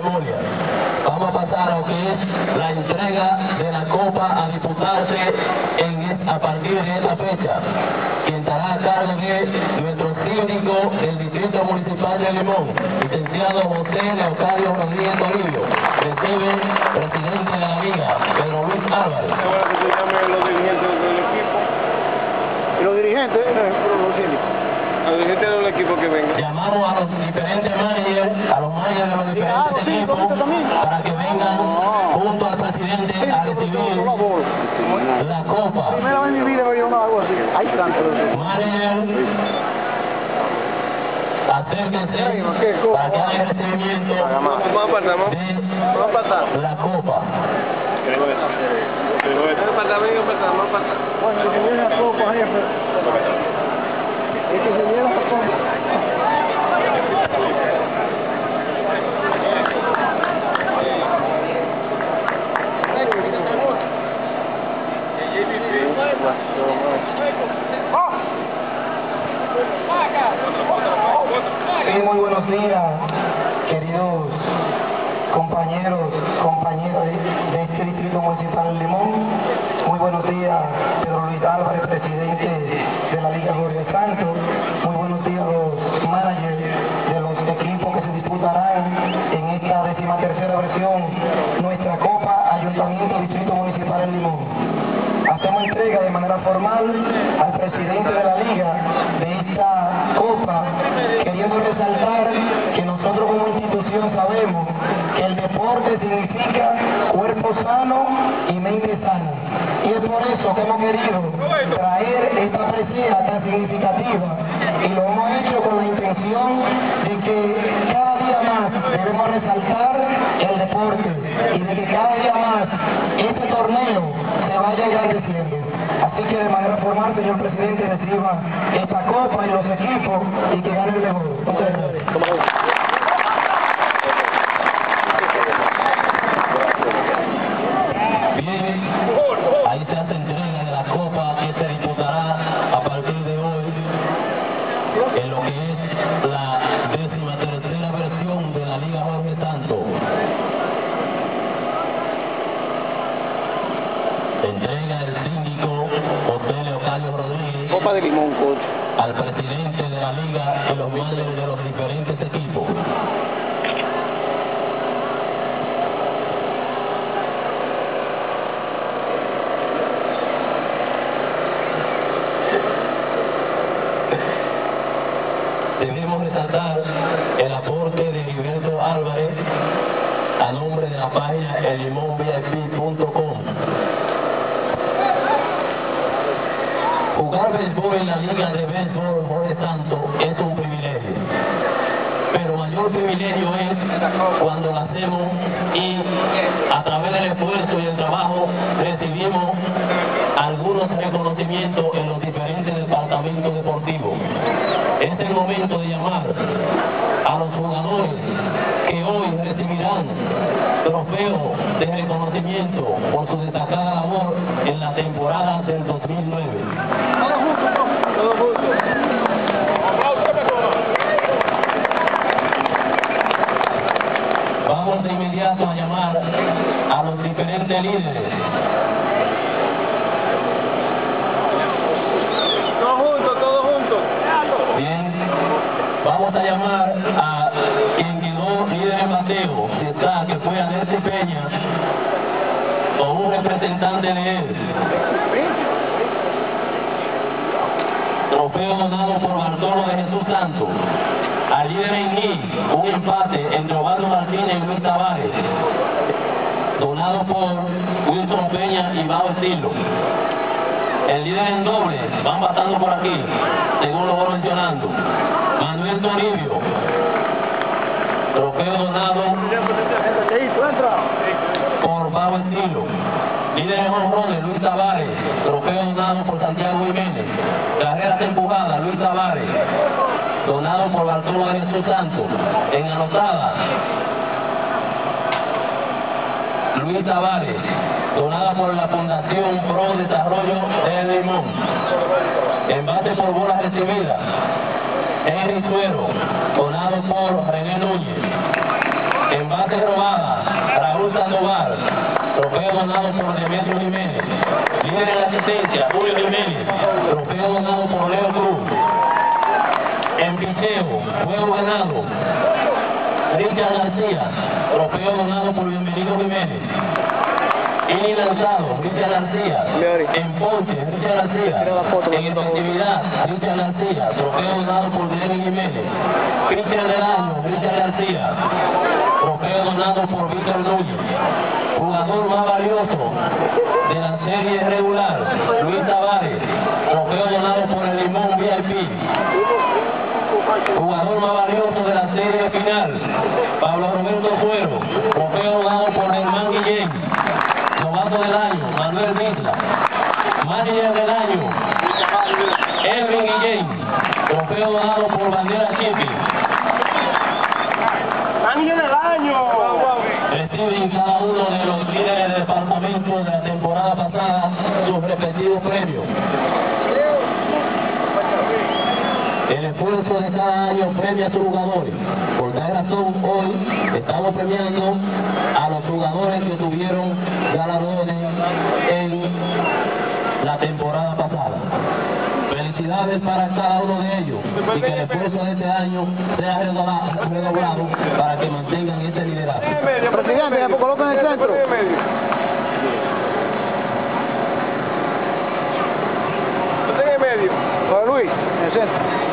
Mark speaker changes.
Speaker 1: ceremonia. Vamos a pasar a lo que es la entrega de la copa a disputarse en, a partir de esta fecha, quien estará a cargo de nuestro técnico del Distrito Municipal de Limón, licenciado José Leocadio Rodríguez Toribio, recibe presidente de la Liga, Pedro Luis Álvarez.
Speaker 2: Los dirigentes del equipo.
Speaker 3: Y los dirigentes, no, los síndicos.
Speaker 2: A los dirigentes del equipo que vengan.
Speaker 1: Llamamos a los diferentes managers, la copa.
Speaker 3: Primera vez en mi vida algo así. Hay tanto.
Speaker 1: Manager, acérquense para que hagan el recibimiento de la copa.
Speaker 2: Creo. Creo a pasar.
Speaker 3: Bueno, el que viene a poco, jefe. El que se viene a poco.
Speaker 4: Muy buenos días, queridos compañeros, compañeras de, este Distrito Municipal de Limón. Muy buenos días, Pedro Luis Álvarez, presidente de la Liga Jorge Santos. Muy buenos días los managers de los equipos que se disputarán en esta décima tercera versión, nuestra Copa Ayuntamiento Distrito Municipal de Limón. Entrega de manera formal al presidente de la liga de esta copa, queriendo resaltar que nosotros como institución sabemos que el deporte significa cuerpo sano y mente sana. Y es por eso que hemos querido traer esta presea tan significativa y lo hemos hecho con la intención de que cada día más debemos resaltar el deporte y de que cada día más este torneo se vaya engrandeciendo. Así que de manera formal, señor presidente, reciba esta copa y los equipos y que gane el mejor. Muchas gracias.
Speaker 1: De
Speaker 3: limón, coach.
Speaker 1: al presidente de la liga y los managers de los diferentes equipos. Debemos resaltar el aporte de Gilberto Álvarez a nombre de la página elimonvip.com. Jugar béisbol en la liga de béisbol Jorge Santos es un privilegio. Pero mayor privilegio es cuando lo hacemos y a través del esfuerzo y el trabajo recibimos algunos reconocimientos en los diferentes departamentos deportivos. Es el momento de llamar a los jugadores que hoy recibirán trofeos de reconocimiento por su destacada labor en la temporada del 2009.
Speaker 2: Todos juntos.
Speaker 1: Vamos de inmediato a llamar a los diferentes líderes.
Speaker 2: Todos juntos, todos juntos.
Speaker 1: Bien, vamos a llamar a quien quedó líder en bateo, si está, que fue Alexis Peña, o un representante de él. Trofeo donado por Bartolo de Jesús Santos. Al líder en I, un empate entre Osvaldo Martínez y Luis Tavares. Por Wilson Peña y Bao Estilo. El líder en doble, van pasando por aquí, según lo voy mencionando. Manuel Toribio. Trofeo donado por Bao Estilo. Líder en honrones, Luis Tavares. Trofeo donado por Santiago Jiménez. Carreras empujadas, Luis Tavares. Donado por Bartolo Jesús Santos. En anotada, Luis Tavares. Donada por la Fundación Pro Desarrollo de Limón. Envase por bolas recibidas. Henry Suero. Donado por René Núñez. Base robada, Raúl Sandoval. Trofeo donado por Demetrio Jiménez. Líder en asistencia, Julio Jiménez. Trofeo donado por Leo Cruz. En picheo, juego ganado. Richard García. Trofeo donado por Bienvenido Jiménez. Ini lanzado, Richard García. En ponche, Richard García. En efectividad, Richard García. Trofeo donado por Jeremy Jiménez. Pitcher del año, Richard García. Trofeo donado por Víctor Núñez. Jugador más valioso de la serie regular, Luis Tavares. Trofeo donado por el Limón VIP. Jugador más valioso de la serie final, Pablo Roberto Fuero. Trofeo donado por. Novato del año, Manuel Vizla. Manager del año, Edwin Guillén. Trofeo donado por Bandera Chipi.
Speaker 3: ¡Ángel del año!
Speaker 1: Reciben cada uno de los líderes del departamento de la temporada pasada sus respectivos premios. El esfuerzo de cada año premia a sus jugadores. Por tal razón, hoy estamos premiando a los jugadores que tuvieron galardones en la temporada pasada. Felicidades para cada uno de ellos y que el esfuerzo de este año sea redoblado para que mantengan este liderazgo.
Speaker 3: Presidente, me coloca en el centro. Juan Luis, en el centro.